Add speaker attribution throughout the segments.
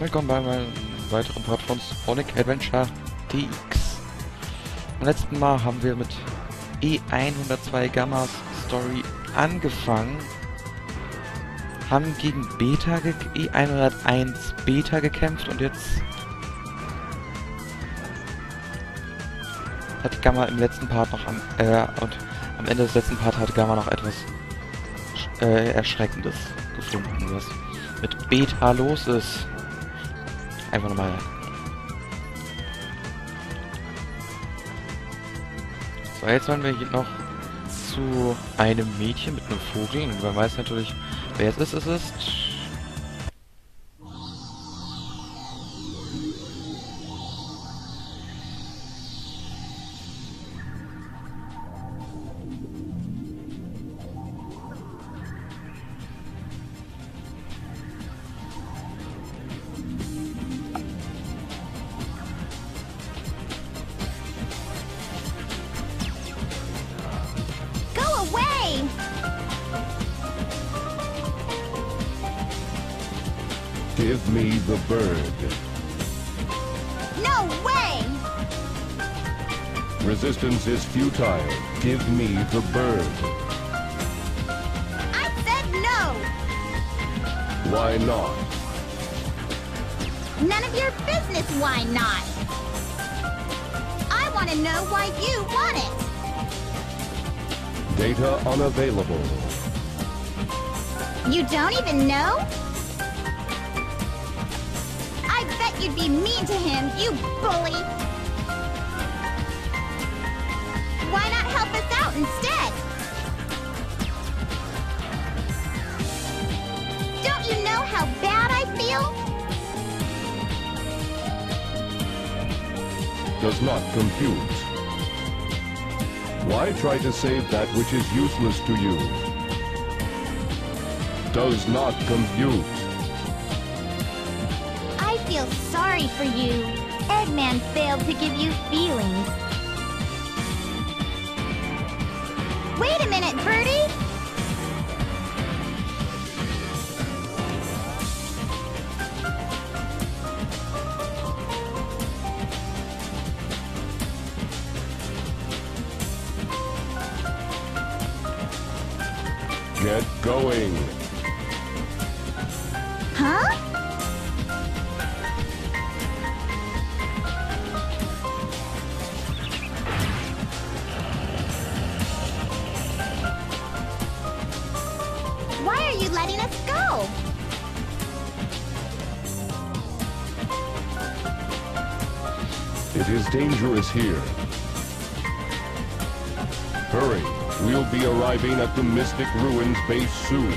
Speaker 1: Willkommen bei meinem weiteren Part von Sonic Adventure DX. Beim letzten Mal haben wir mit E102 Gammas Story angefangen, haben gegen Beta E101 Beta gekämpft und jetzt hat Gamma im letzten Part noch am äh, und am Ende des letzten Part hat Gamma noch etwas äh, Erschreckendes gefunden, was mit Beta los ist. Einfach nochmal. So, jetzt wollen wir hier noch zu einem Mädchen mit einem Vogel. Und man weiß natürlich, wer es ist. Es ist...
Speaker 2: Give me the bird.
Speaker 3: No way!
Speaker 2: Resistance is futile. Give me the bird.
Speaker 3: I said no!
Speaker 2: Why not?
Speaker 3: None of your business why not! I want to know why you want it!
Speaker 2: Data unavailable.
Speaker 3: You don't even know? You'd be mean to him, you bully! Why not help us out instead? Don't you know how bad I feel?
Speaker 2: Does not compute. Why try to save that which is useless to you? Does not compute.
Speaker 3: Sorry for you. Eggman failed to give you feelings. Wait a minute, Birdie!
Speaker 2: Get going.
Speaker 3: Huh?
Speaker 2: It is dangerous here. Hurry. We'll be arriving at the Mystic Ruins base soon.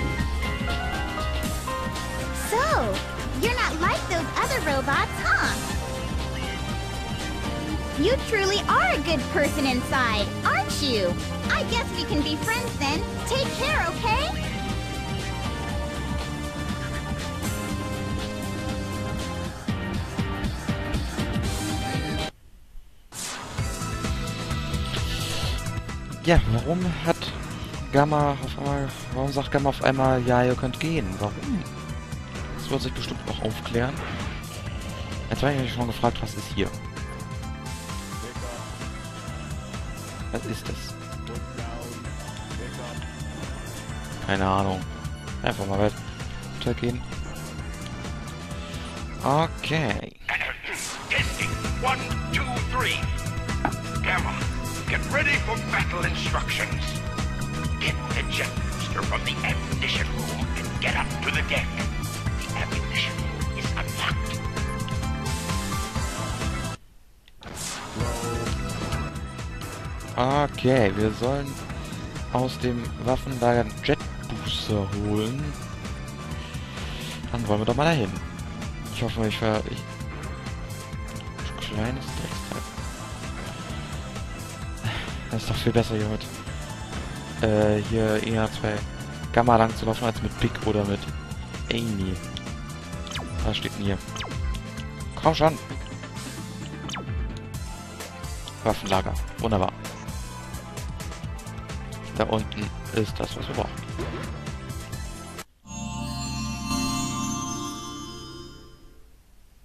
Speaker 3: So, you're not like those other robots, huh? You truly are a good person inside, aren't you? I guess we can be friends then. Take care, okay?
Speaker 1: Ja, warum hat Gamma auf einmal... Warum sagt Gamma auf einmal, ja, ihr könnt gehen? Warum? Das wird sich bestimmt noch aufklären. Jetzt habe ich mich schon gefragt, was ist hier? Was ist das? Keine Ahnung. Einfach mal weitergehen. Okay.
Speaker 4: Testing. One, two, three. Gamma, get ready for battle instructions. Get the jet booster from the ammunition room and get up to the deck. The ammunition room is unlocked.
Speaker 1: Okay, wir sollen aus dem Waffenlager Jet Booster holen. Dann wollen wir doch mal dahin. Ich hoffe, ich ver... Ich... Kleines Das ist doch viel besser hier mit... Äh, hier eher zwei Gamma lang zu laufen, als mit Big oder mit Amy. Was steht denn hier? Komm schon! Waffenlager. Wunderbar. Da unten ist das, was wir brauchen.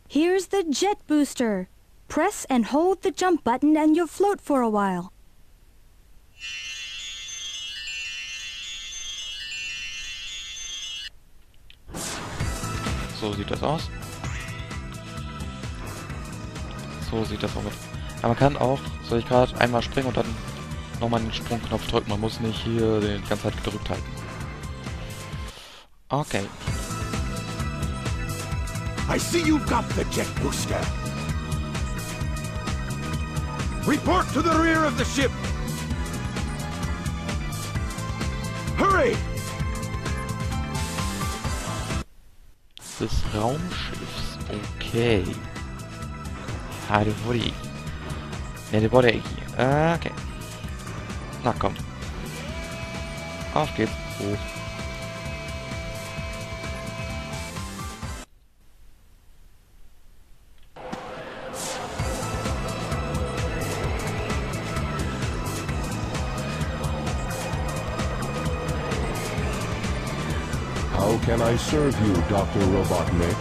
Speaker 5: Here's the jet booster. Press and hold the jump button and you'll float for a while.
Speaker 1: So sieht das aus. So sieht das auch. Aber man kann auch, soll ich gerade einmal springen und dann nochmal den Sprungknopf drücken. Man muss nicht hier die ganze Zeit gedrückt halten. Okay.
Speaker 4: I see you've got the jet booster. Report to the rear of the ship. Hurry!
Speaker 1: des Raumschiffs. Okay. Hervor. Nere på deg. Eh, OK. Snakk om. Avskrift
Speaker 2: og can I serve you, Dr. Robotnik?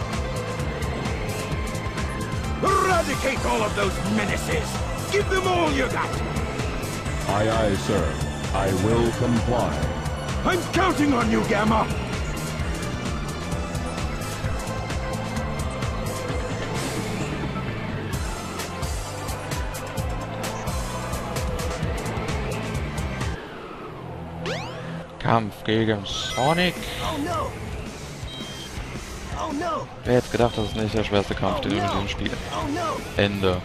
Speaker 4: Eradicate all of those menaces! Give them all you got!
Speaker 2: Aye, aye, sir. I will comply.
Speaker 4: I'm counting on you, Gamma!
Speaker 1: Kampf gegen Sonic.
Speaker 6: Oh no! Oh!
Speaker 1: Wer hätte gedacht, das ist nicht der schwerste Kampf, den wir in diesem Spiel.
Speaker 6: Oh!
Speaker 1: Ende.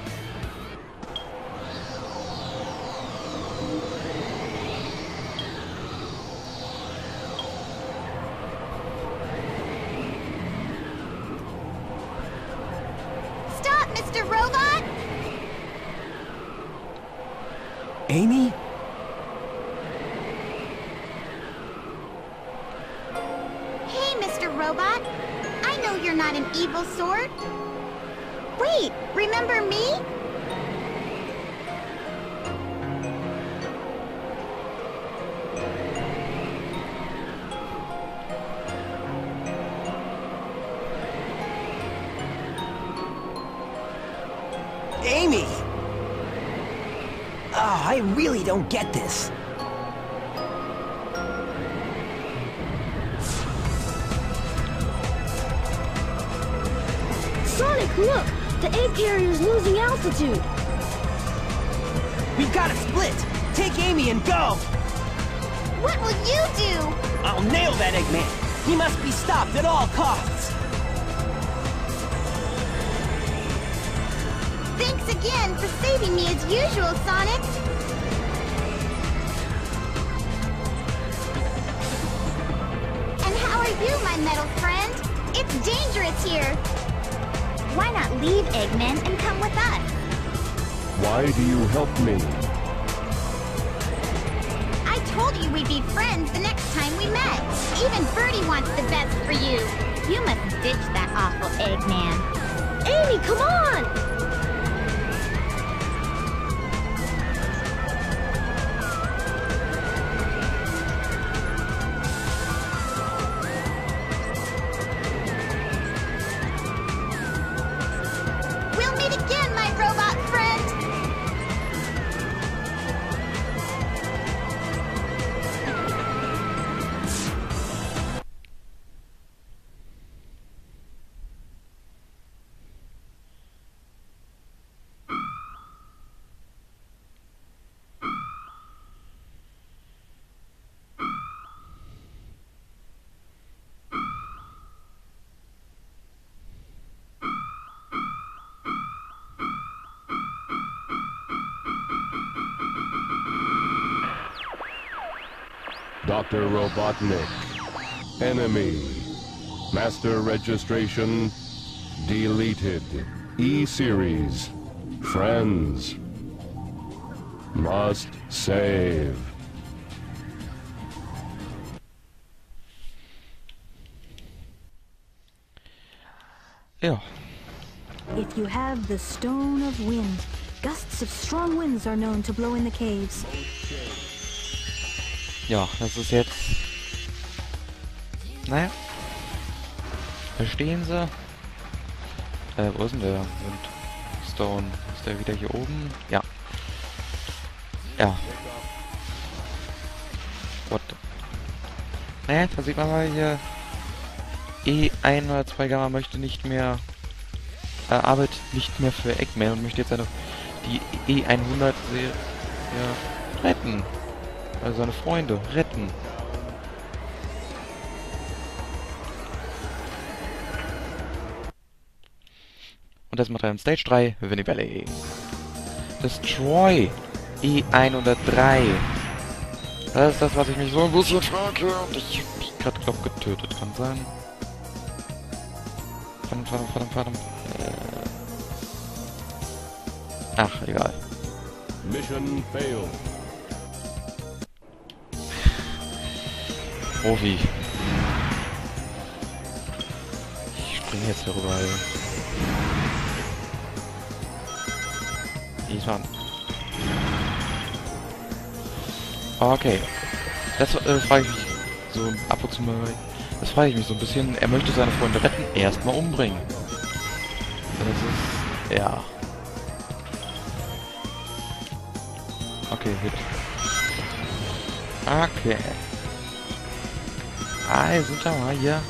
Speaker 3: Sort. Wait, remember me?
Speaker 6: Amy! Oh, I really don't get this.
Speaker 5: The egg carrier's losing altitude.
Speaker 6: We've got to split! Take Amy and go!
Speaker 3: What will you do?
Speaker 6: I'll nail that Eggman! He must be stopped at all costs!
Speaker 3: Thanks again for saving me as usual, Sonic. And how are you, my metal friend? It's dangerous here. Why not leave Eggman and come with us?
Speaker 2: Why do you help me?
Speaker 3: I told you we'd be friends the next time we met. Even Birdie wants the best for you. You must ditch that awful Eggman. Amy, come on!
Speaker 2: Dr. Robotnik. Enemy. Master registration deleted. E-Series. Friends. Must save.
Speaker 1: Ja,
Speaker 5: If you have the Stone of Wind, gusts of strong winds are known to blow in the caves.
Speaker 1: Ja, das ist jetzt... Naja. Verstehen Sie? Äh, wo ist denn der Windstone? Ist der wieder hier oben? Ja. Ja. What. Ne, da sieht man mal hier... E102 Gamma möchte nicht mehr... Äh, arbeitet nicht mehr für Eggman und möchte jetzt eine, die E100 Serie ja, retten. Also seine Freunde retten. Und das er in Stage 3, Winnie Valley. Destroy E103. Das ist das, was ich mich so ein bisschen frage. Und ich hab mich gerade, glaub, getötet. Kann sein. Verdammt, verdammt, verdammt, verdammt. Äh. Ach, egal.
Speaker 2: Mission failed.
Speaker 1: Profi. Ich springe jetzt hier rüber. Ey. Ethan. Okay. Das äh, frage ich mich so ab und zu mal. Das frage ich mich so ein bisschen. Er möchte seine Freunde retten, erstmal umbringen. Das ist. Ja. Okay, Hit. Okay. Ah, sind wir mal hier.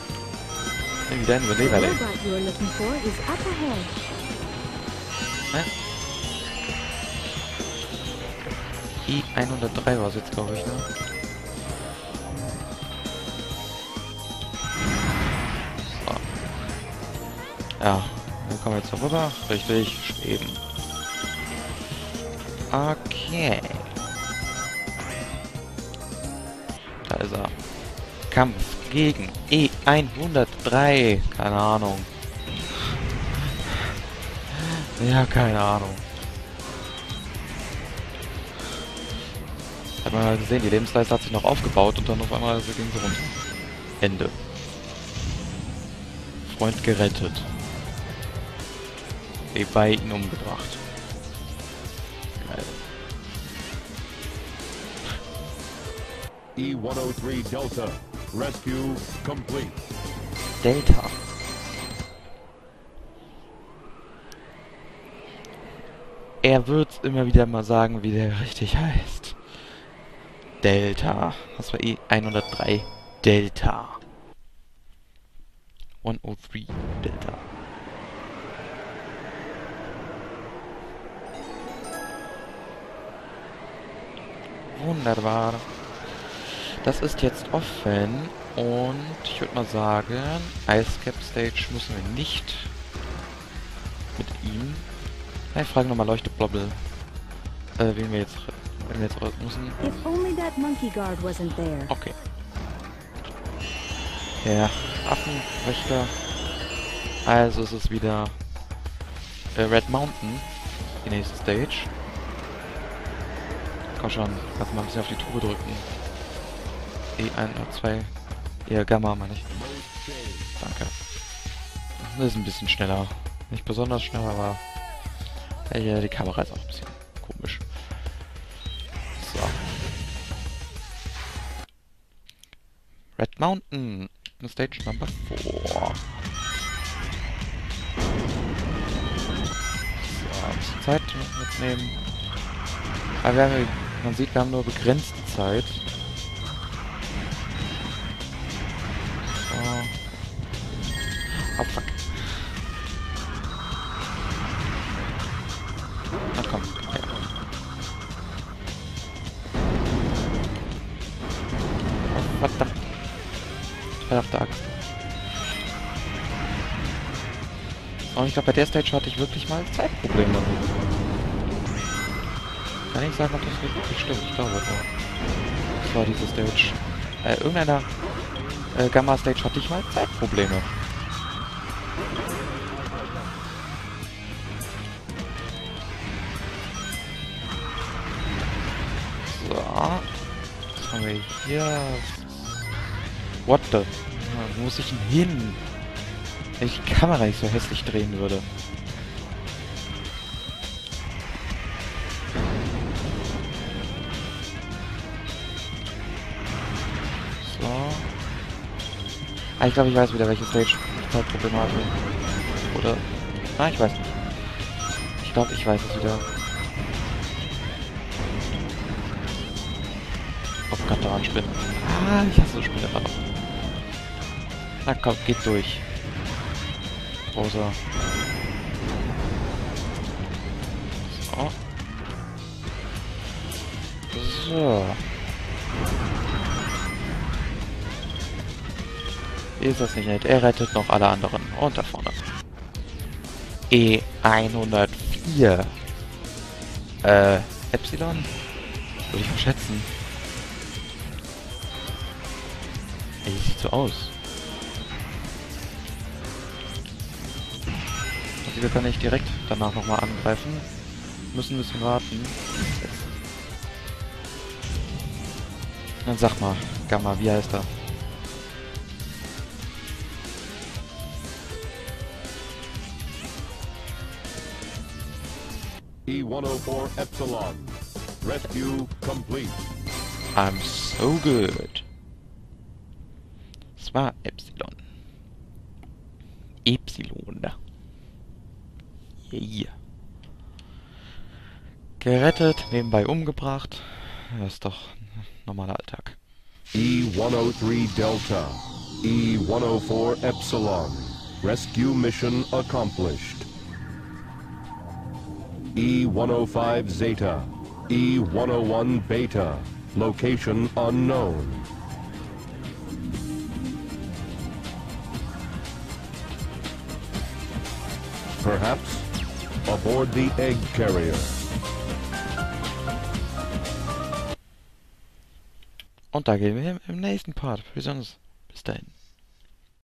Speaker 1: Wieder ein
Speaker 5: The
Speaker 1: Überleber, ey.
Speaker 5: robot you are looking for is up ahead.
Speaker 1: I-103 war es jetzt, glaube ich, ne? So. Ja, dann kommen wir jetzt rüber. Richtig, schweben. Okay. Da ist er. Kampf gegen E103. Keine Ahnung. Ja, keine Ahnung. Hat man mal gesehen, die Lebensleiste hat sich noch aufgebaut und dann auf einmal so ging sie runter. Ende. Freund gerettet. Eh bei ihn umgebracht. Geil.
Speaker 2: E-103 E Delta. Rescue complete.
Speaker 1: Delta. Er wird immer wieder mal sagen, wie der richtig heißt. Delta. Das war eh 103 Delta. 103 Delta. Wunderbar. Das ist jetzt offen und ich würde mal sagen, Ice Cap Stage müssen wir nicht mit ihm. Na, ich frage nochmal Leuchteblobbel, äh, wen wir jetzt, wen wir jetzt müssen.
Speaker 5: If only that monkey guard wasn't there.
Speaker 1: Okay. Der Affenwächter. Also es ist wieder äh, Red Mountain, die nächste Stage. Komm schon, lass mal ein bisschen auf die Tube drücken. E1 oder 2. Eher Gamma, meine ich. Danke. Das ist ein bisschen schneller. Nicht besonders schnell, aber ja, ja, die Kamera ist auch ein bisschen komisch. So. Red Mountain. Stage Number 4. So, ein bisschen Zeit mitnehmen. Aber wir haben, man sieht, wir haben nur begrenzte Zeit. Glaube, bei der Stage hatte ich wirklich mal Zeitprobleme. Kann ich sagen, ob das wirklich stimmt. Ich glaube, das war diese Stage. Äh, irgendeiner äh, Gamma-Stage hatte ich mal Zeitprobleme. So. Was haben wir hier? What the? Wo muss ich hin? Wenn ich die Kamera nicht so hässlich drehen würde. So. Ah, ich glaube, ich weiß wieder, welche Stage Zeitprobleme hatte. Oder Ah, ich weiß nicht. Ich glaube, ich weiß es wieder. Auf den Kanton spinnen. Ah, ich hasse Spinne aber. Na komm, geht durch. Rosa. So. So. Ist das nicht nett? Er rettet noch alle anderen. Und da vorne. E104. Äh, Epsilon? Würde ich schätzen. Ey, sieht so aus. Also wir können nicht direkt danach nochmal angreifen. Müssen ein bisschen warten. Dann sag mal, Gamma, wie heißt er?
Speaker 2: E-104 Epsilon. Rescue complete.
Speaker 1: I'm so good. Es war. Epsilon. Gerettet, nebenbei umgebracht. Das ist doch normaler Alltag.
Speaker 2: E-103 Delta. E-104 Epsilon. Rescue mission accomplished. E-105 Zeta. E-101 Beta. Location unknown. Perhaps aboard the egg carrier.
Speaker 1: Und da gehen wir im nächsten Part. Sehen uns. Bis dahin.